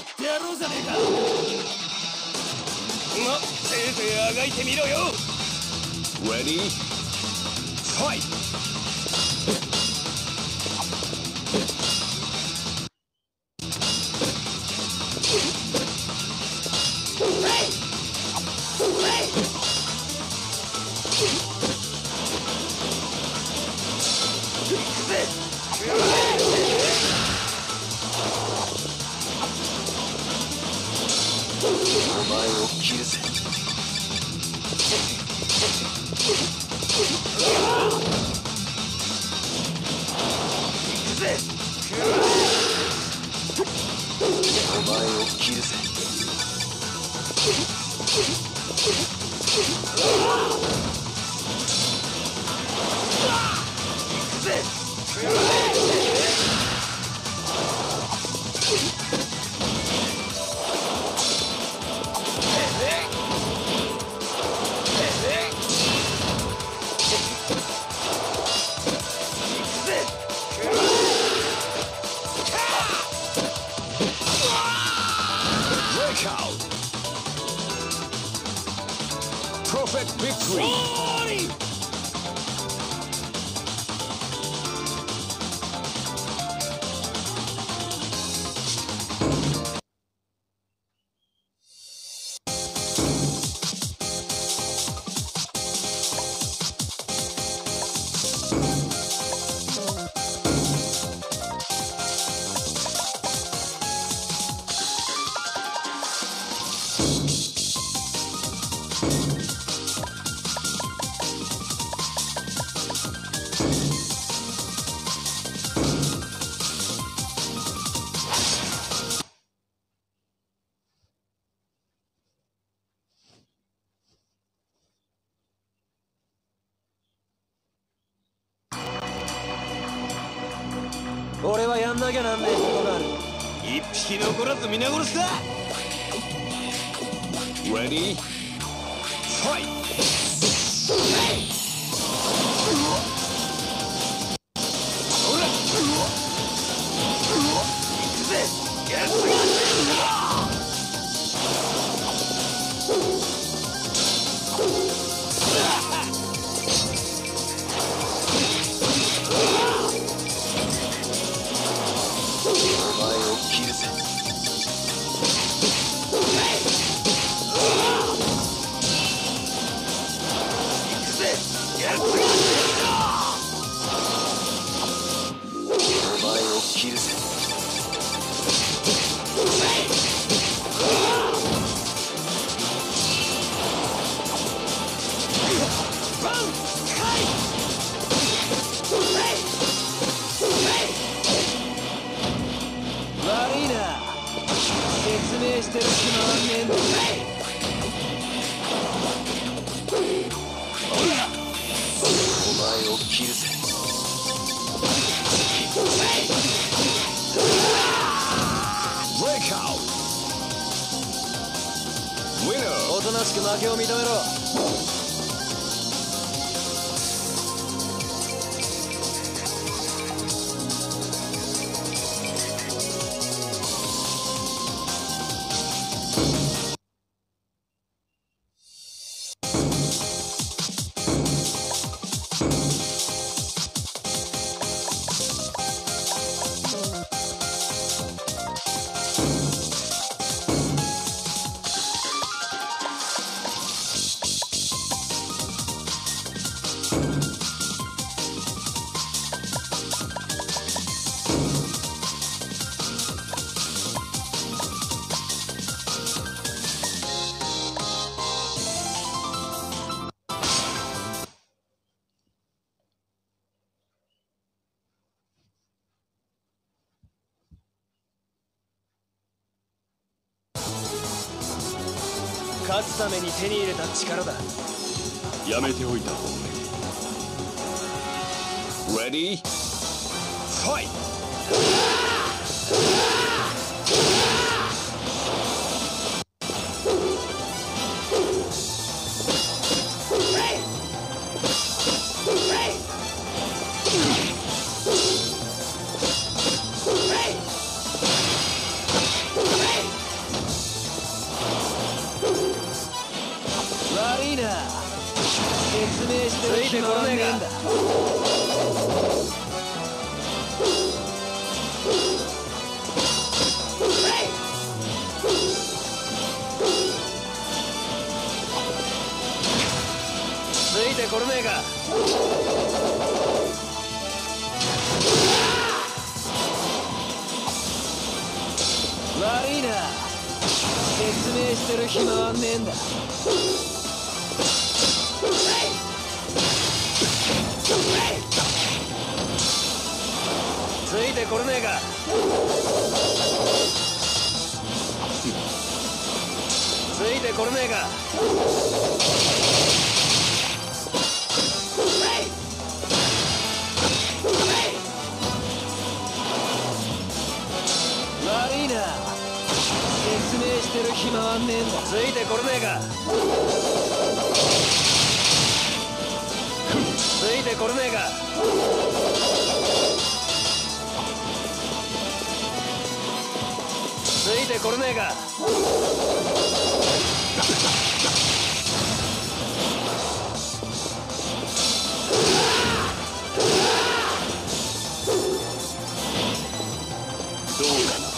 やってやろうじゃねえかませいぜいあがいてみろよ Ready? Fight! お前を切るぜ。俺はやんなきゃなんねえことがある一匹残らず皆殺しだ Ready? Fight! な説明してる暇はねえんだお前を切るぜ Breakout! Winner! おとなしく負けを認めろ勝つために手に入れた力だやめておいた方がいい Ready? Fight!「いてこれねえかついてこれねえか。悪いな。説明してる暇はねえんだ。ついてこれねえか。ついてこれねえか。悪いな。説明してる暇はねえんだ。ついてこれねえか。いてこれねえか。ついてこれねえか。どうかな